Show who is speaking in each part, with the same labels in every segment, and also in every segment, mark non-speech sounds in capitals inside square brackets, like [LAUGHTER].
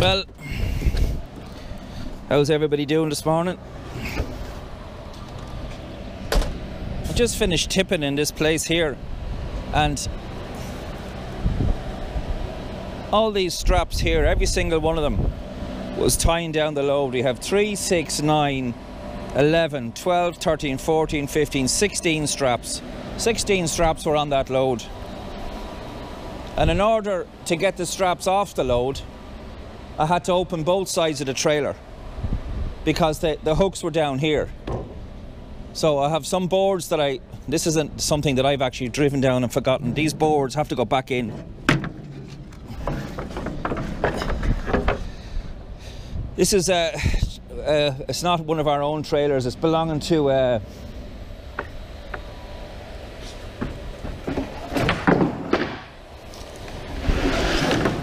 Speaker 1: Well, how's everybody doing this morning? I just finished tipping in this place here, and all these straps here, every single one of them, was tying down the load. We have 3, 6, 9, 11, 12, 13, 14, 15, 16 straps. 16 straps were on that load. And in order to get the straps off the load, I had to open both sides of the trailer because the, the hooks were down here. So I have some boards that I, this isn't something that I've actually driven down and forgotten. These boards have to go back in. This is a, uh, it's not one of our own trailers, it's belonging to uh,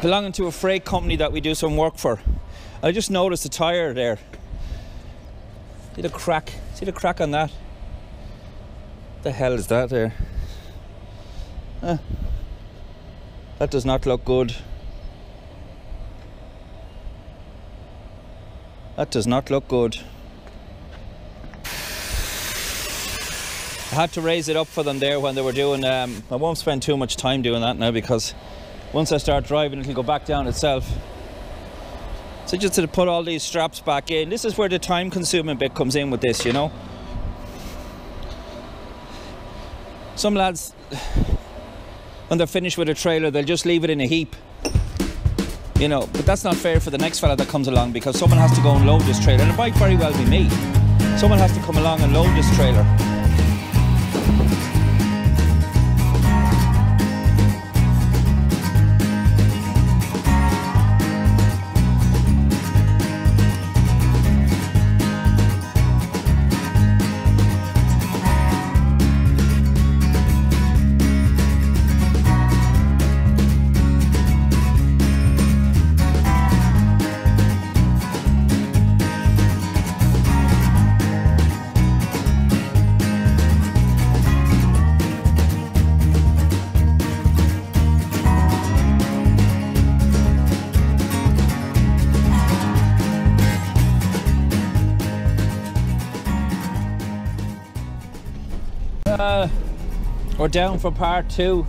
Speaker 1: belonging to a freight company that we do some work for. I just noticed the tire there. See the crack? See the crack on that? The hell is that there? Huh. That does not look good. That does not look good. I had to raise it up for them there when they were doing. Um, I won't spend too much time doing that now because once I start driving, it'll go back down itself. So just to put all these straps back in. This is where the time consuming bit comes in with this, you know. Some lads, when they're finished with a trailer, they'll just leave it in a heap. You know, but that's not fair for the next fella that comes along because someone has to go and load this trailer. And it might very well be me. Someone has to come along and load this trailer. We're down for part two.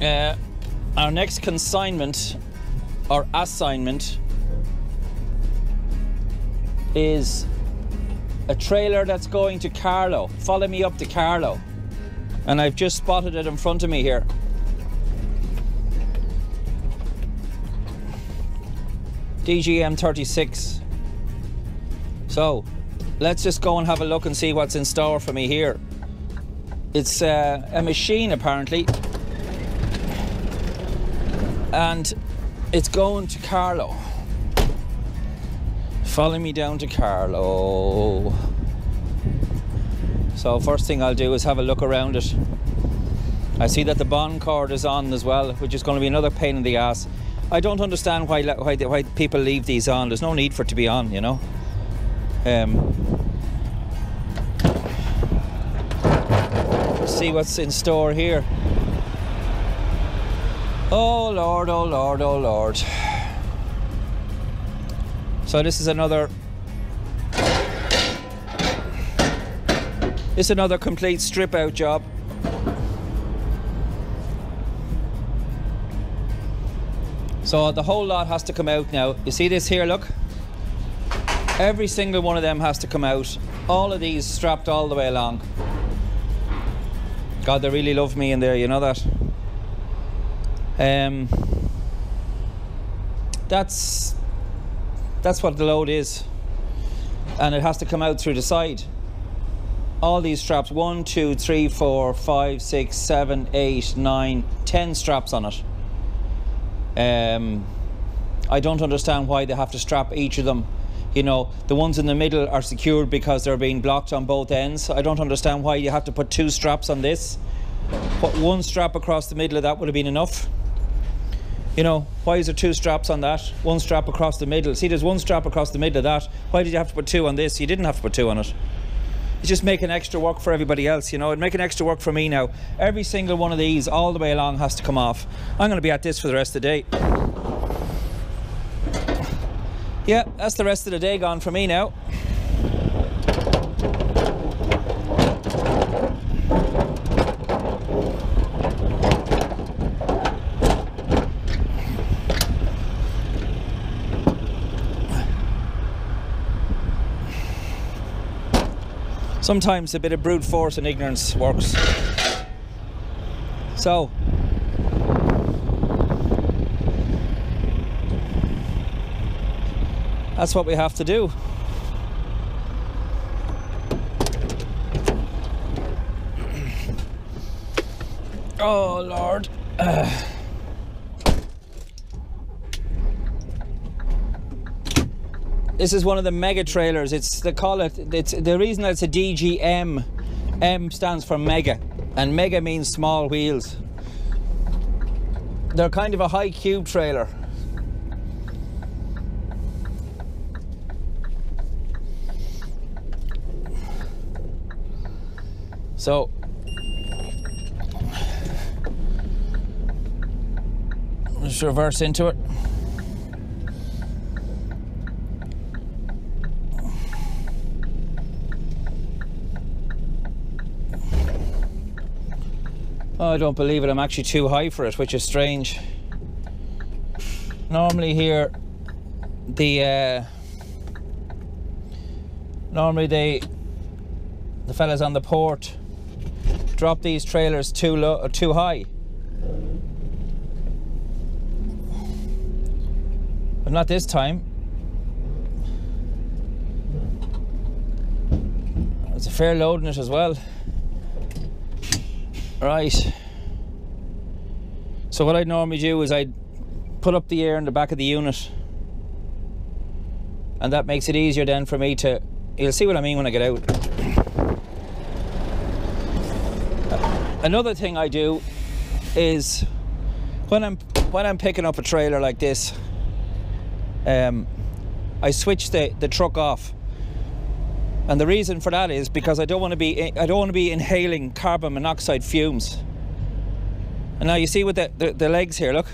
Speaker 1: Uh, our next consignment or assignment is a trailer that's going to Carlow. Follow me up to Carlow. And I've just spotted it in front of me here. DGM 36. So, let's just go and have a look and see what's in store for me here. It's uh, a machine apparently, and it's going to Carlow. Follow me down to Carlow. So first thing I'll do is have a look around it. I see that the bond cord is on as well, which is going to be another pain in the ass. I don't understand why why, why people leave these on. There's no need for it to be on, you know. Um, see what's in store here. Oh Lord, oh Lord, oh Lord. So this is another It's another complete strip out job. So the whole lot has to come out now. You see this here, look? Every single one of them has to come out. All of these strapped all the way along. God, they really love me in there, you know that? Um, that's that's what the load is. And it has to come out through the side. All these straps, one, two, three, four, five, six, seven, eight, nine, ten straps on it. Um, I don't understand why they have to strap each of them you know the ones in the middle are secured because they're being blocked on both ends i don't understand why you have to put two straps on this put one strap across the middle of that would have been enough you know why is there two straps on that one strap across the middle see there's one strap across the middle of that why did you have to put two on this you didn't have to put two on it it's just making extra work for everybody else, you know. It's making extra work for me now. Every single one of these, all the way along, has to come off. I'm going to be at this for the rest of the day. Yeah, that's the rest of the day gone for me now. Sometimes a bit of brute force and ignorance works. So, that's what we have to do. [CLEARS THROAT] Oh Lord. [SIGHS] This is one of the mega trailers. It's they call it. It's the reason that it's a DGM. M stands for mega, and mega means small wheels. They're kind of a high cube trailer. So just reverse into it. Oh, I don't believe it. I'm actually too high for it, which is strange. Normally here, the uh, normally they the fellas on the port drop these trailers too low or too high. But not this time. There's a fair load in it as well. Right. So what I'd normally do is I'd put up the air in the back of the unit and that makes it easier then for me to you'll see what I mean when I get out. Another thing I do is when I'm when I'm picking up a trailer like this um, I switch the, the truck off and the reason for that is because I don't want to be I don't want to be inhaling carbon monoxide fumes. And now you see with the, the, the legs here, look.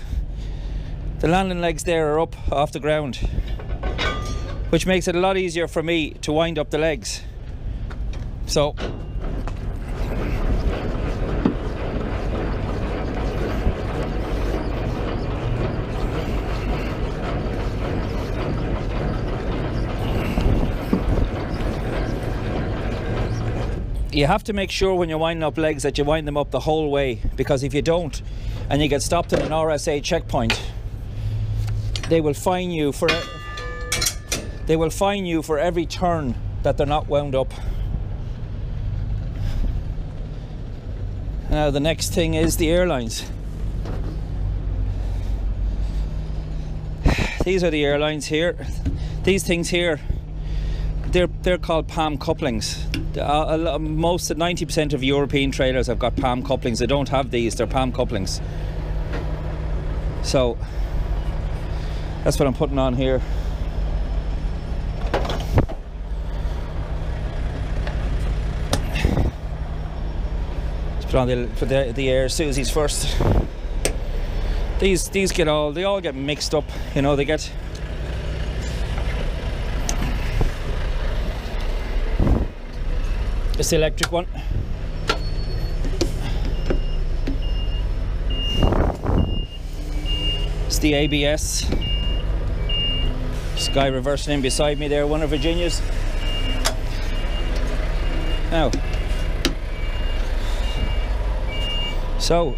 Speaker 1: The landing legs there are up off the ground. Which makes it a lot easier for me to wind up the legs. So you have to make sure when you're winding up legs that you wind them up the whole way because if you don't and you get stopped at an RSA checkpoint they will fine you for they will fine you for every turn that they're not wound up. Now the next thing is the airlines. [SIGHS] These are the airlines here. These things here they're called palm couplings. Uh, most, ninety percent of European trailers have got palm couplings. They don't have these. They're palm couplings. So that's what I'm putting on here. Let's put on the for the the air Susie's first. These these get all they all get mixed up. You know they get It's the electric one. It's the ABS. This guy reversing in beside me there, one of Virginia's. Now, so,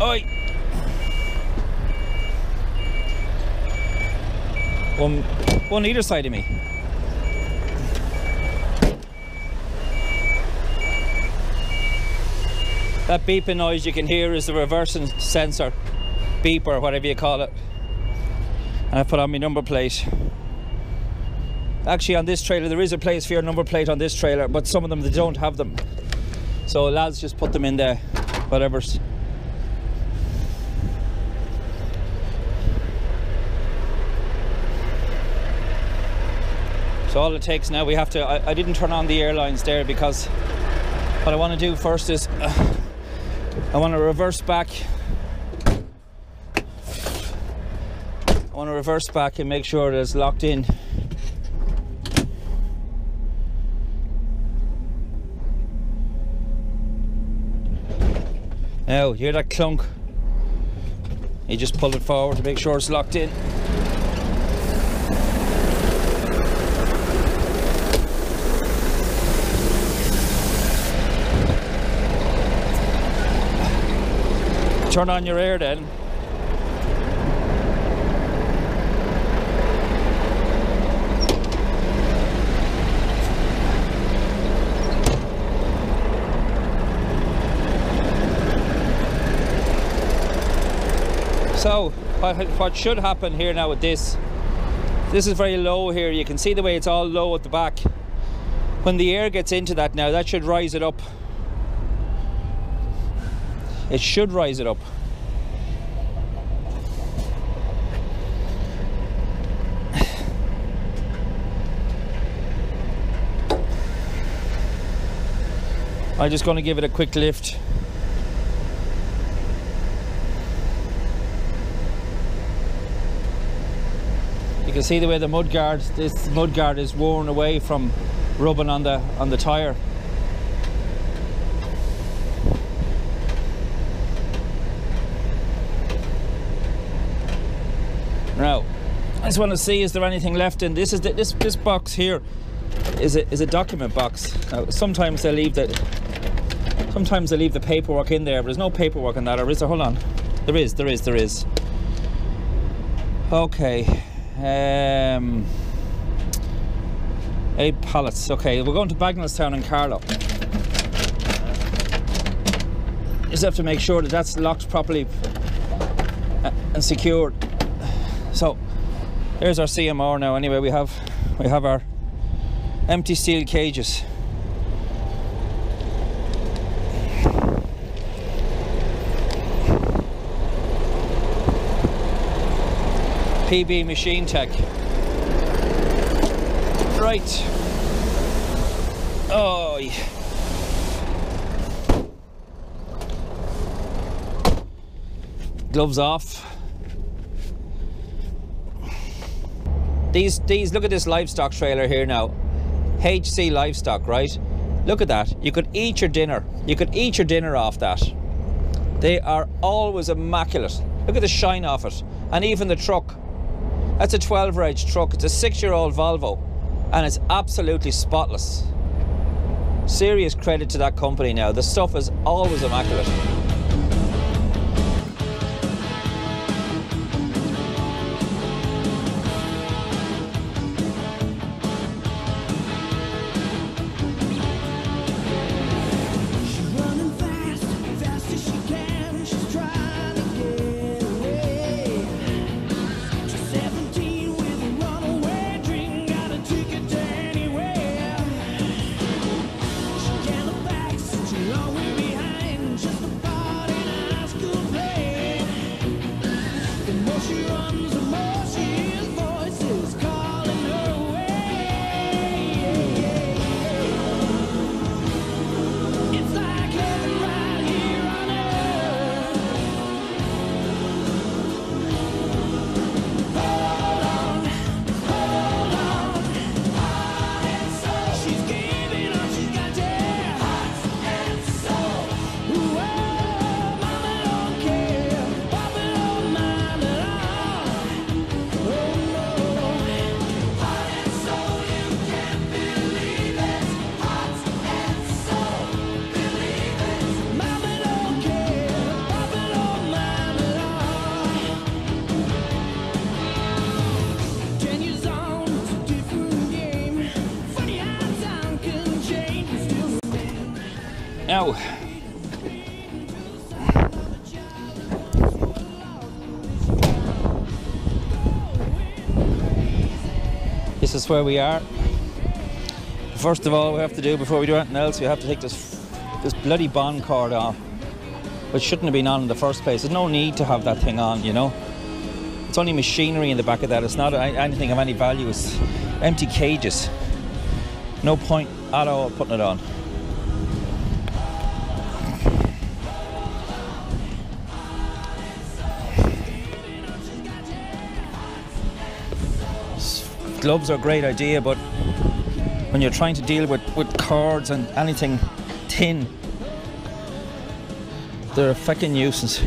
Speaker 1: oi, one, one either side of me. That beeping noise you can hear is the reversing sensor, beep or whatever you call it. And I put on my number plate. Actually on this trailer there is a place for your number plate on this trailer, but some of them they don't have them. So lads just put them in there, whatever's. So all it takes now, we have to, I, I didn't turn on the airlines there because what I want to do first is uh, I want to reverse back. I want to reverse back and make sure that it's locked in. Now, hear that clunk? You just pull it forward to make sure it's locked in. Turn on your air then. So, what, should happen here now with this, this is very low here. You can see the way it's all low at the back. When the air gets into that now, that should rise it up. It should rise it up. I'm just going to give it a quick lift. You can see the way the mud guard, this mud guard is worn away from rubbing on the on the tire. Now, I just want to see is there anything left in this is the, this this box here is a is a document box. Now, sometimes they leave the sometimes they leave the paperwork in there, but there's no paperwork in that, or is there? Hold on. There is, there is, there is. Okay. Um, eight pallets. Okay, we're going to Bagenalstown in Carlow. Just have to make sure that that's locked properly uh, and secured. So, there's our CMR now. Anyway, we have we have our empty steel cages. PB Machine Tech. Right. Oh. Gloves off. These, these, look at this livestock trailer here now. HC Livestock, right? Look at that. You could eat your dinner. You could eat your dinner off that. They are always immaculate. Look at the shine off it. And even the truck. That's a 12 reg truck. It's a six year old Volvo. And it's absolutely spotless. Serious credit to that company now. The stuff is always immaculate. Where we are. First of all, we have to do before we do anything else, we have to take this this bloody bond cord off, which shouldn't have been on in the first place. There's no need to have that thing on, you know. It's only machinery in the back of that. It's not anything of any value. It's, Empty cages. No point at all putting it on. Gloves are a great idea, but when you're trying to deal with, with cords and anything thin, they're a fucking nuisance.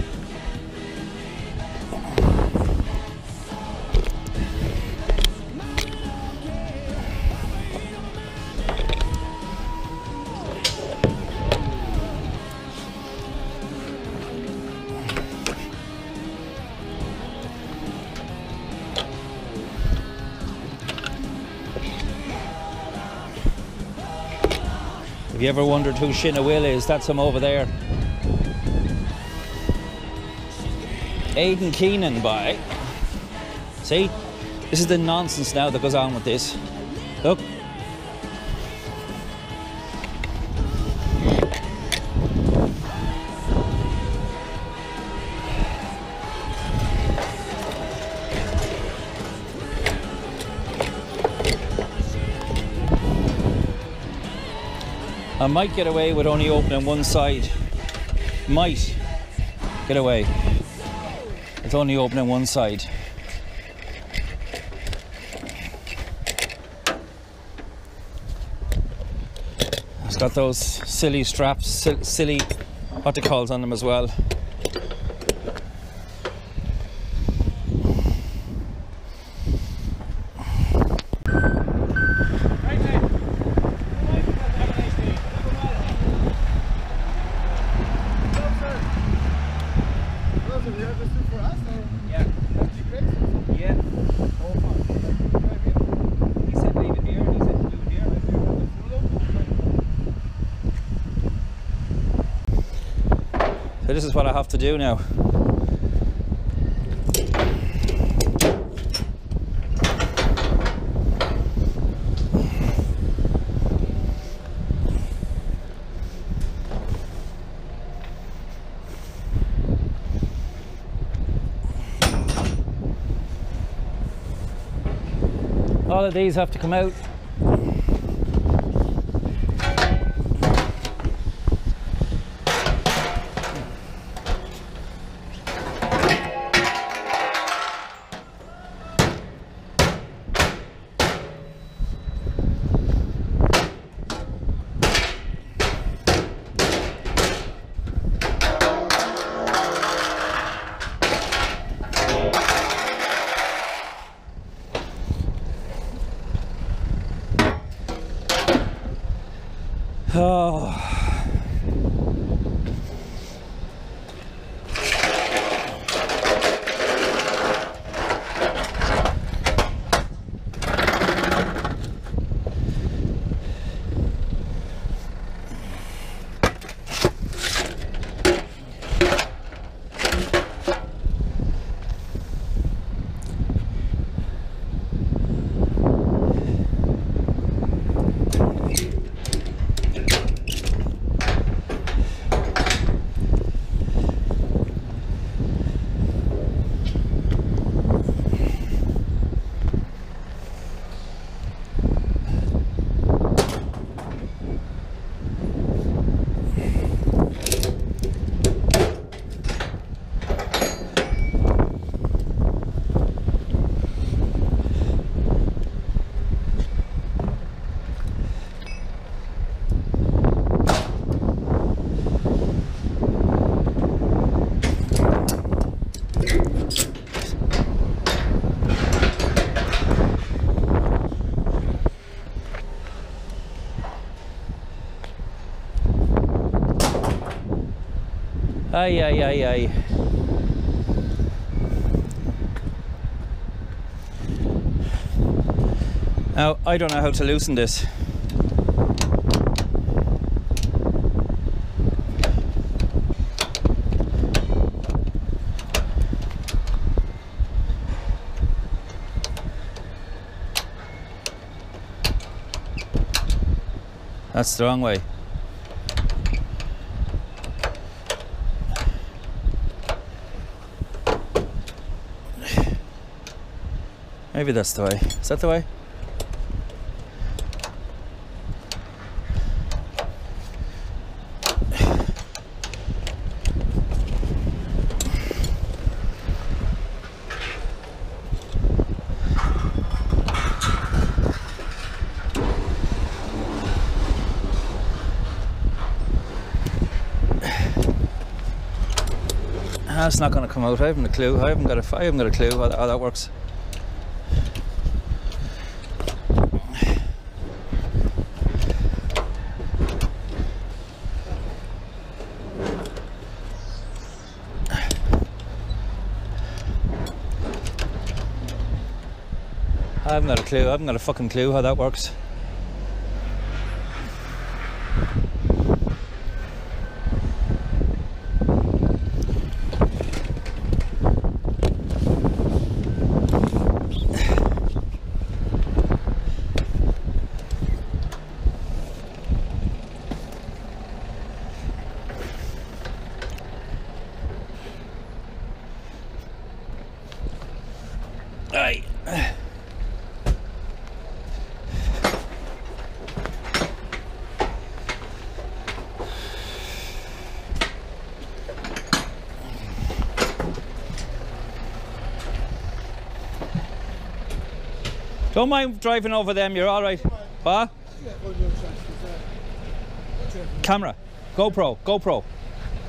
Speaker 1: If you ever wondered who Shinna Will is, that's him over there. Aidan Keenan, by. See? This is the nonsense now that goes on with this. Look. Might get away with only opening one side. Might get away. It's only opening one side. It's got those silly straps, silly calls on them as well. Yeah. Yeah. He said leave it here, and he said do it here. So this is what I have to do now. All of these have to come out. Ay, ay, ay, ay. Now, I don't know how to loosen this. That's the wrong way. Maybe that's the way. Is that the way? Ah, that's not going to come out. I haven't a clue. I haven't got a, I haven't got a clue how how that works. Haven't got a clue. I haven't got a fucking clue how that works. Aye. Don't mind driving over them, you're alright. What?
Speaker 2: Yeah, go to your chest. Is that- what's your-
Speaker 1: Camera. GoPro. GoPro.
Speaker 2: All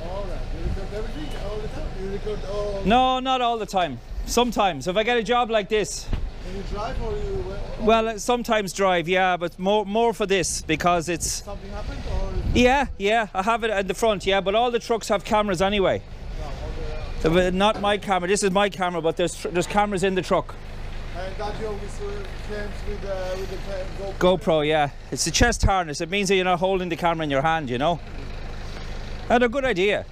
Speaker 2: right. You record all the time. You record all.
Speaker 1: No, not all the time. Sometimes. If I get a job like this,
Speaker 2: Can you drive or you?
Speaker 1: well, uh, sometimes drive, yeah, but more more for this because it's
Speaker 2: Something happened or?
Speaker 1: yeah, yeah. I have it at the front, yeah, but all the trucks have cameras anyway.
Speaker 2: No, all the,
Speaker 1: Uh, Not my camera. This is my camera, but there's there's cameras in the truck.
Speaker 2: And that you always uh, claims with uh, with the GoPro.
Speaker 1: GoPro, yeah. It's a chest harness. It means that you're not holding the camera in your hand, you know. And a good idea.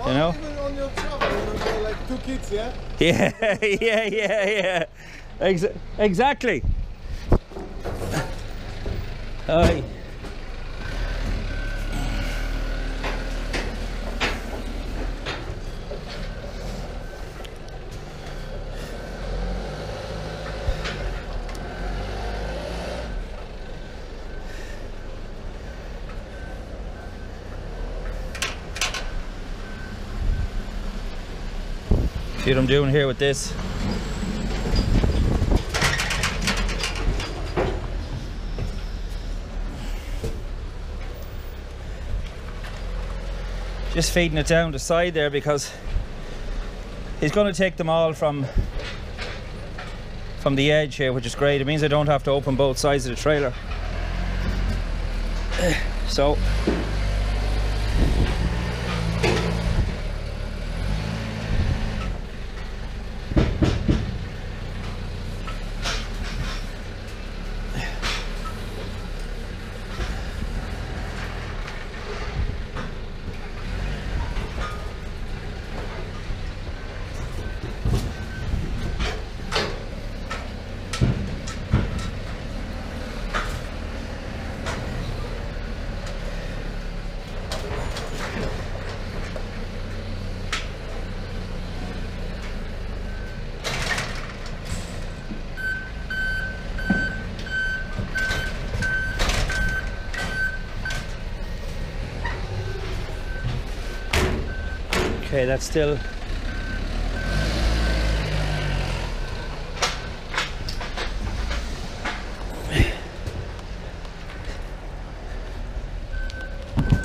Speaker 2: Oh,
Speaker 1: you know?
Speaker 2: Even on your travel, you know, like two kids, yeah.
Speaker 1: Yeah, [LAUGHS] yeah, yeah, yeah. Ex- exactly. Aye. See what I'm doing here with this? Just feeding it down the side there because he's going to take them all from from the edge here, which is great. It means I don't have to open both sides of the trailer. [CLEARS THROAT] So Okay, that's still.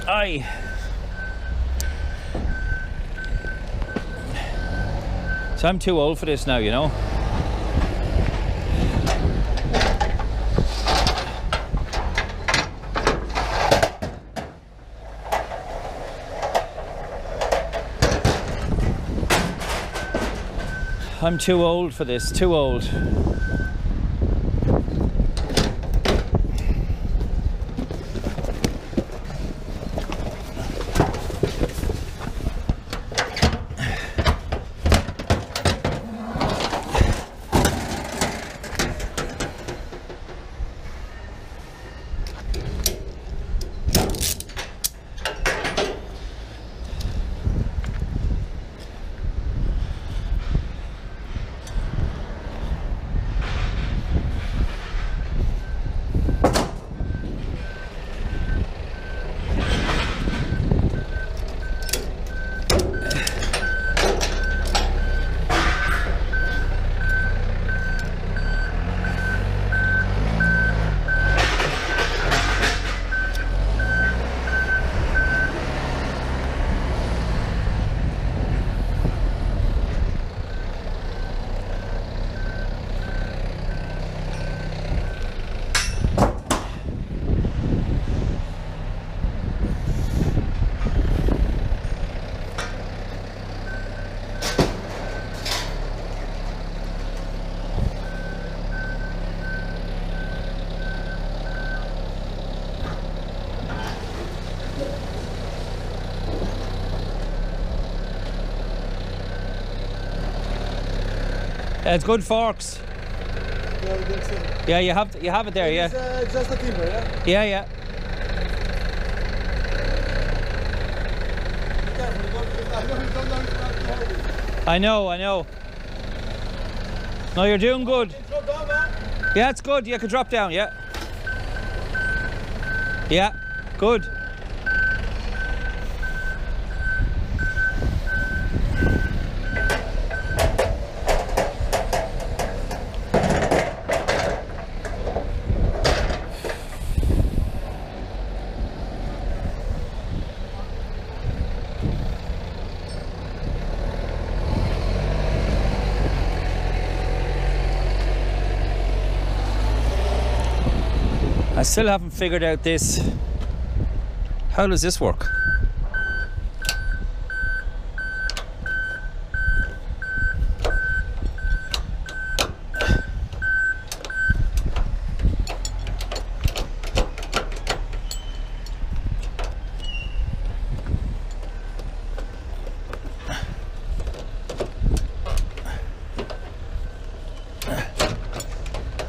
Speaker 1: Aye. So I'm too old for this now, you know. I'm too old for this, too old. It's good forks.
Speaker 2: Yeah, we did some.
Speaker 1: Yeah, you have you have it there.
Speaker 2: It's
Speaker 1: Yeah,
Speaker 2: uh, just a timber, yeah?
Speaker 1: yeah, yeah.
Speaker 2: Be careful, you don't- I know you come down, it's not too heavy.
Speaker 1: I know, I know. No, you're doing good.
Speaker 2: Drop down, man.
Speaker 1: Yeah, it's good. You can drop down. Yeah. Yeah, good. I still haven't figured out this. How does this work?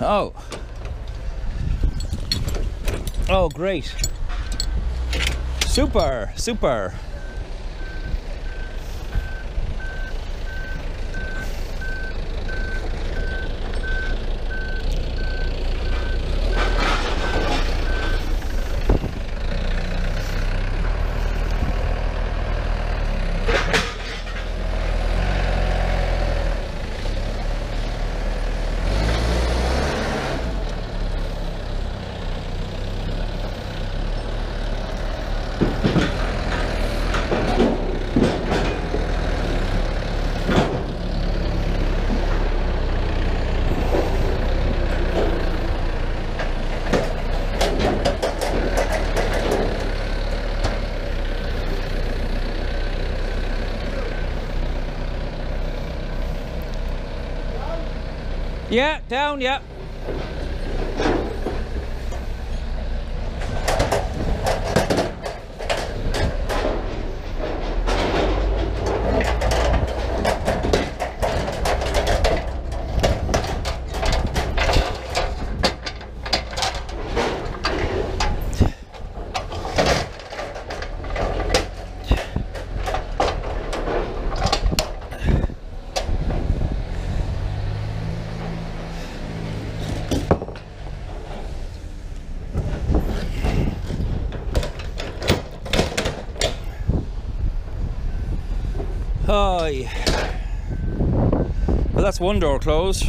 Speaker 1: Oh. Oh, great. Super, Yeah, down, yeah. Oh, yeah. Well, that's one door closed.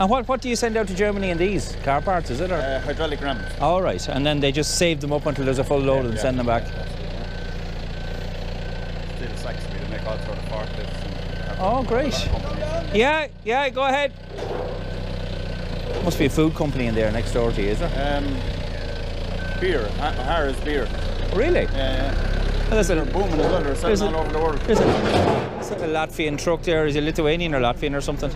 Speaker 1: And what, what do you send out to Germany in these car parts, is it? Or?
Speaker 3: Uh, hydraulic rams.
Speaker 1: All right, and then they just save them up until there's a full load and
Speaker 3: yeah.
Speaker 1: send them back.
Speaker 3: Still Saxby to make all sort of forklifts. And have
Speaker 1: Oh, great.
Speaker 3: lot of companies.
Speaker 1: Yeah, yeah, go ahead. Must be a food company in there next door to you, is there?
Speaker 3: Um, beer. Ha- Harris beer.
Speaker 1: Really?
Speaker 3: Yeah, yeah.
Speaker 1: Well,
Speaker 3: They're
Speaker 1: a,
Speaker 3: booming as well. They're selling all over the world.
Speaker 1: there's a, is that a Latvian truck there? Is it Lithuanian or Latvian or something?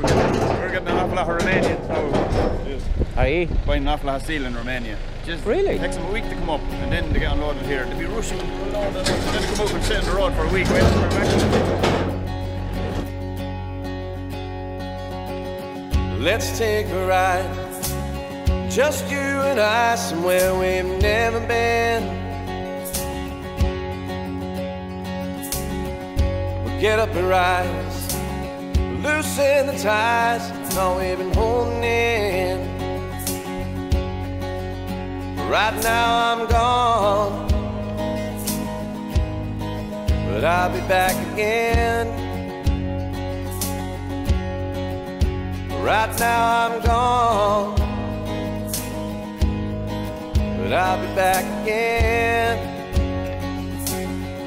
Speaker 3: We're getting an awful lot of Romanians now. Just
Speaker 1: Are you?
Speaker 3: Buying an awful lot of steel in Romania. Just
Speaker 1: Really?
Speaker 3: takes them a week to come up and then they get unloaded here. They'll be rushing unloaded and then come over and sit on the road for a week waiting for back.
Speaker 4: Let's take a ride. Just you and I, somewhere we've never been. We'll get up and rise, loosen the ties, all we've been holding in. Right now I'm gone, but I'll be back again. Right now I'm gone, but I'll be back again.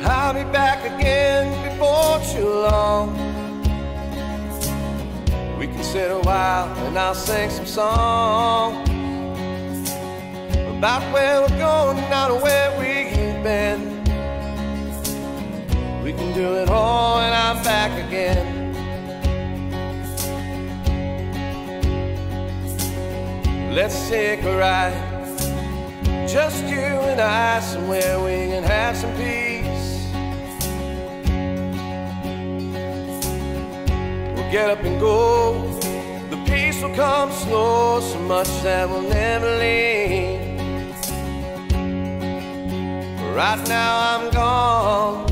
Speaker 4: I'll be back again before too long. We can sit a while and I'll sing some songs about where we're going, not where we've been. We can do it all and I'm back Let's take a ride, just you and I, somewhere we can have some peace. We'll get up and go. The peace will come slow, so much that we'll never leave. Right now I'm gone,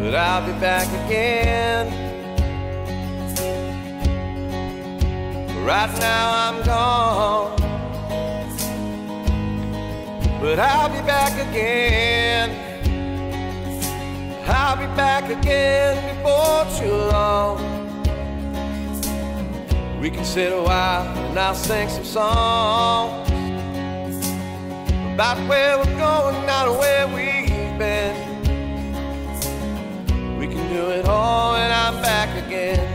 Speaker 4: but I'll be back again. Right now I'm gone, but I'll be back again. I'll be back again before too long. We can sit a while and I'll sing some songs about where we're going, not where we've been. We can do it all and I'm back again.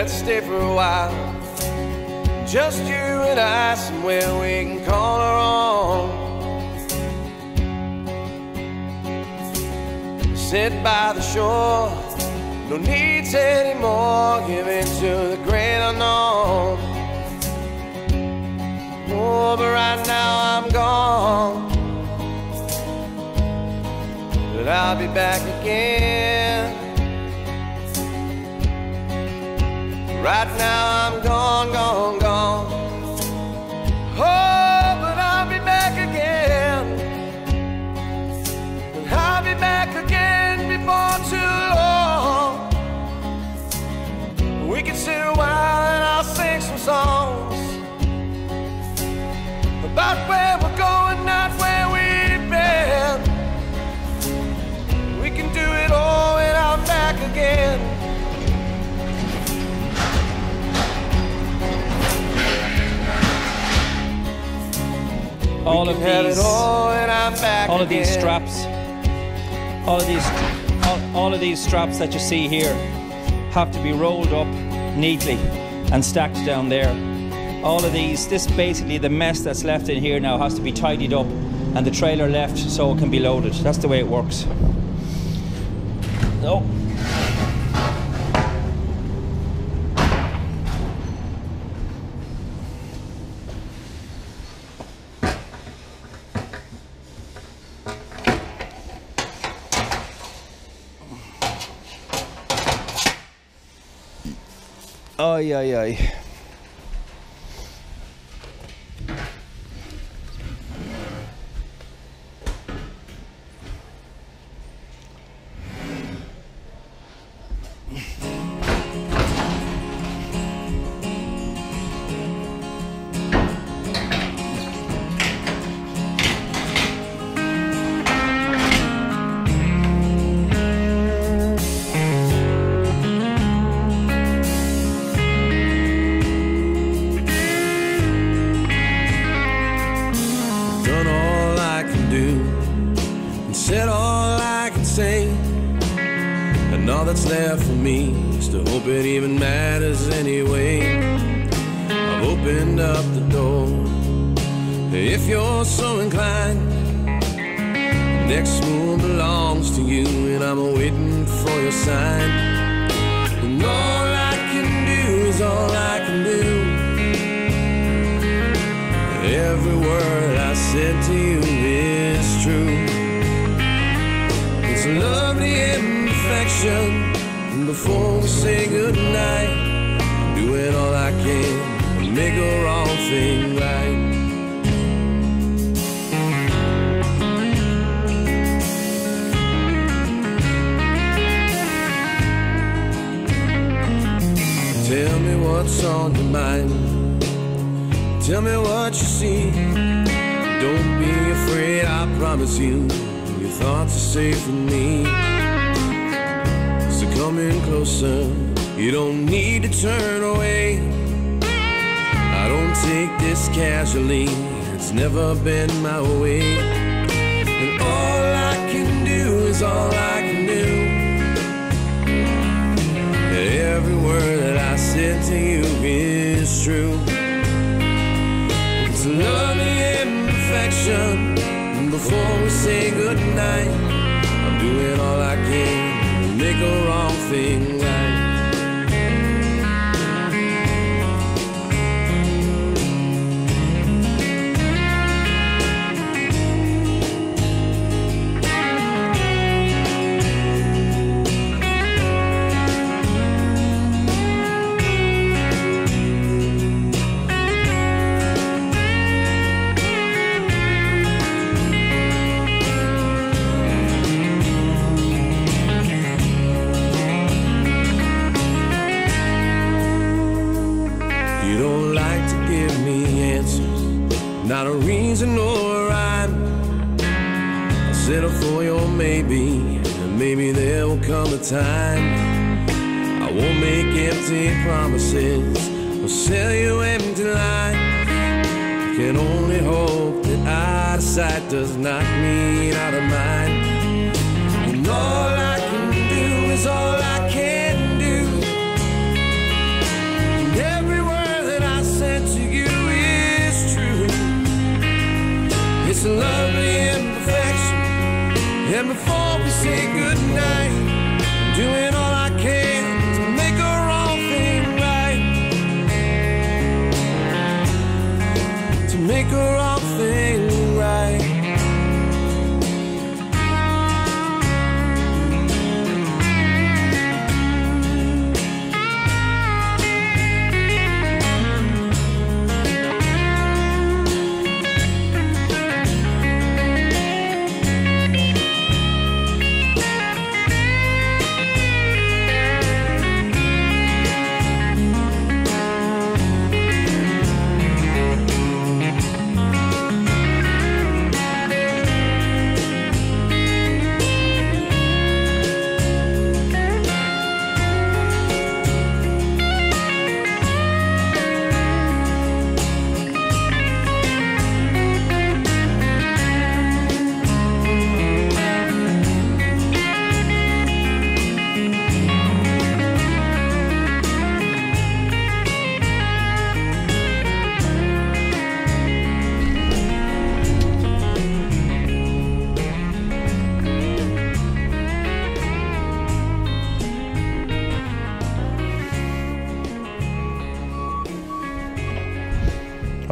Speaker 4: Let's stay for a while. Just you and I, somewhere we can call our own. Sit by the shore, no needs anymore. Give in to the great unknown. Oh, but right now I'm gone. But I'll be back again. Right now I'm gone, gone, gone. Oh, but I'll be back again. And I'll be back again before too long. We can sit a while and I'll sing some songs about where all
Speaker 1: of these.
Speaker 4: all
Speaker 1: all of these straps. All of these all, all of these straps that you see here have to be rolled up neatly and stacked down there. All of these this basically the mess that's left in here now has to be tidied up and the trailer left so it can be loaded. That's the way it works. No Ay, ay, ay.
Speaker 4: If you're so inclined, next move belongs to you, and I'm waiting for your sign. And all I can do is all I can do. Every word I said to you is true. a lovely imperfection. And before we say goodnight, I'm doing all I can to make a wrong thing right. Tell me what's on your mind. Tell me what you see. Don't be afraid, I promise you. Your thoughts are safe with me. So come in closer. You don't need to turn away. I don't take this casually. It's never been my way. And all I can do is all I can do. Every word said to you is true. It's lovely imperfection. And before we say goodnight, I'm doing all I can to make a wrong thing right.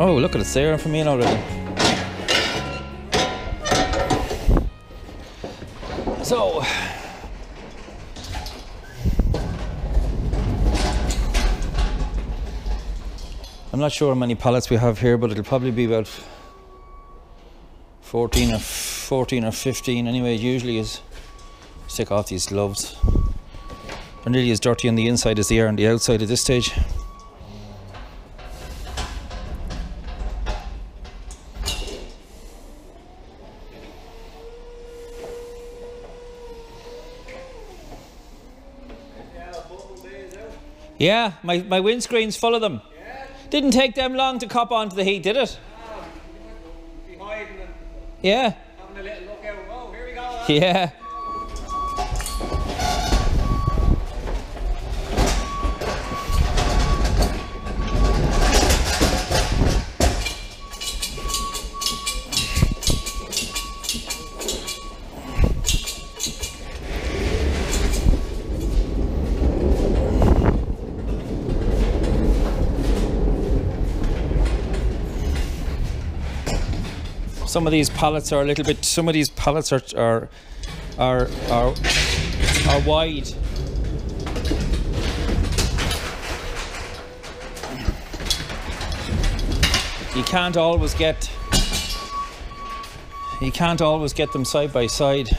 Speaker 1: Oh, look at it, Sarah for me already. So, I'm not sure how many pallets we have here, but it'll probably be about 14 or 14 or 15 anyway. It usually is. Take off these gloves. They're nearly as dirty on the inside as they are on the outside at this stage. Yeah, my, my windscreen's full of them. Didn't take them long to cop onto the heat, did it? Yeah. [LAUGHS] Yeah. Some of these pallets are a little bit. Some of these pallets are, are are are are wide. You can't always get you can't always get them side by side.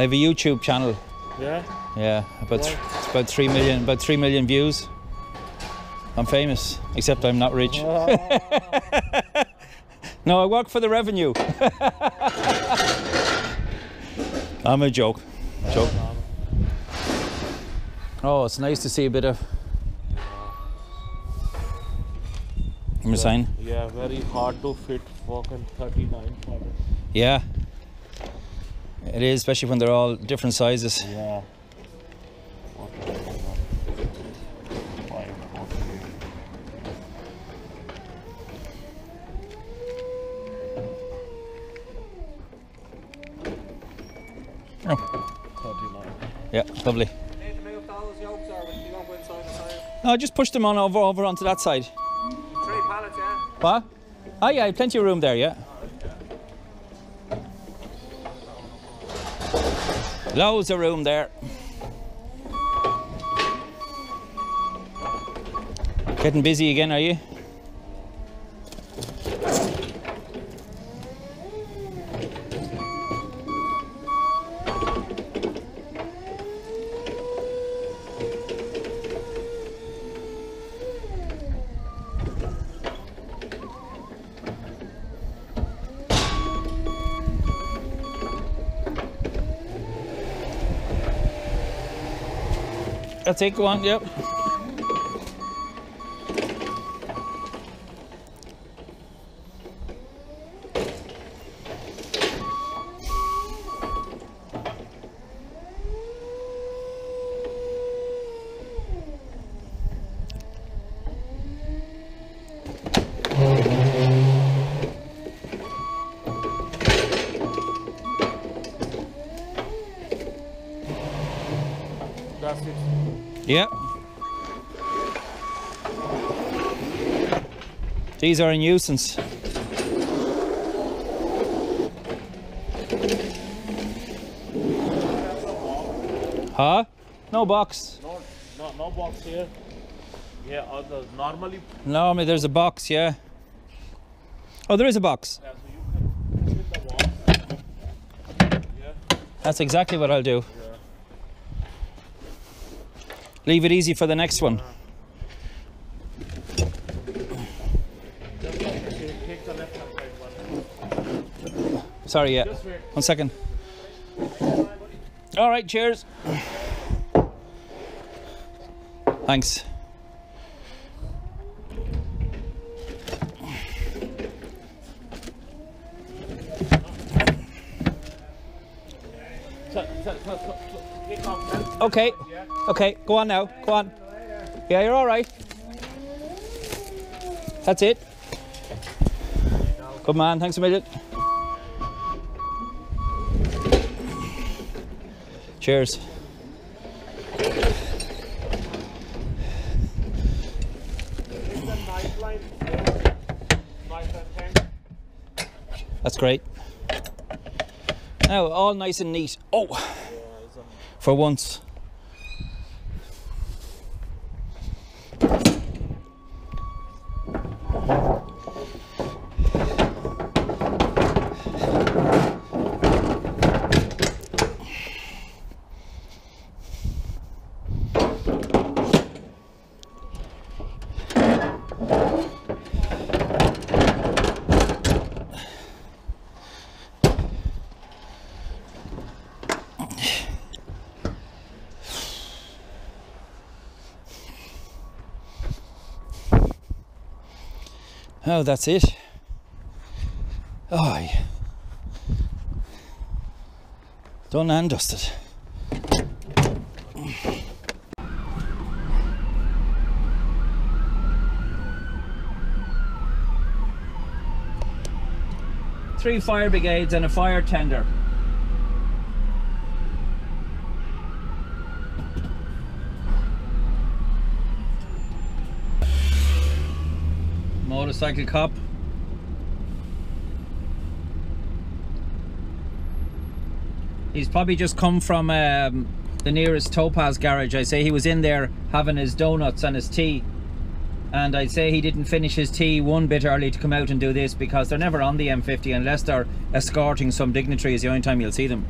Speaker 1: I have a YouTube channel.
Speaker 5: Yeah.
Speaker 1: Yeah, about th- it's about three million, about three million views. I'm famous, except I'm not rich. [LAUGHS] no, I work for the revenue. [LAUGHS] I'm a joke. Joke. Oh, it's nice to see a bit of. I'm saying.
Speaker 5: Yeah, very hard to fit fucking 39 for.
Speaker 1: Yeah. It is, especially when they're all different sizes.
Speaker 5: Yeah.
Speaker 1: Oh. Yeah, lovely. No, I just push them on over over onto that side.
Speaker 6: Three pallets, yeah.
Speaker 1: What? Oh yeah, plenty of room there, yeah. Loads of room there. Getting busy again, are you? That's one. yep. These are a nuisance. Huh? No box.
Speaker 5: No, no, no box here. Yeah, or the normally.
Speaker 1: Normally there's a box, yeah. Oh, there is a box.
Speaker 5: Yeah, so you can hit the wall. Yeah.
Speaker 1: That's exactly what I'll do. Leave it easy for the next one. Uh-huh.
Speaker 5: Just take, take the left hand side one.
Speaker 1: Sorry, yeah. One second. All right, cheers. Thanks. Okay. Okay, go on now. Go on. Yeah, you're all right. That's it. Good man. Thanks a million. Cheers.
Speaker 5: Take the knife line. Yeah. Knife and tank.
Speaker 1: That's great. Now, all nice and neat. Oh, for once. Oh, that's it. Yeah. Done and dusted. Three fire brigades and a fire tender. Motorcycle cop. He's probably just come from um, the nearest Topaz garage. I say he was in there having his donuts and his tea. And I'd say he didn't finish his tea one bit early to come out and do this because they're never on the M50 unless they're escorting some dignitary is the only time you'll see them.